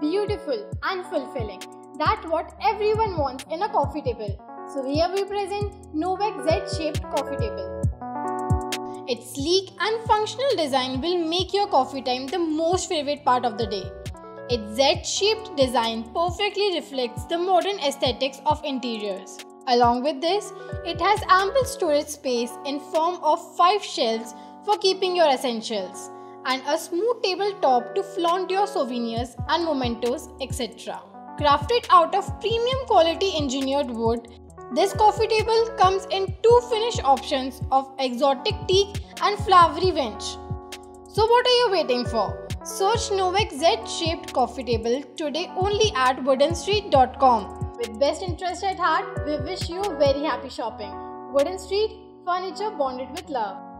beautiful and fulfilling. That's what everyone wants in a coffee table. So here we present Novak Z-shaped coffee table. Its sleek and functional design will make your coffee time the most favorite part of the day. Its Z-shaped design perfectly reflects the modern aesthetics of interiors. Along with this, it has ample storage space in form of 5 shelves for keeping your essentials and a smooth tabletop to flaunt your souvenirs and mementos etc. Crafted out of premium quality engineered wood, this coffee table comes in two finish options of exotic teak and flowery wenge. So what are you waiting for? Search Novak Z-shaped coffee table today only at woodenstreet.com. With best interest at heart, we wish you very happy shopping. Wooden Street, furniture bonded with love.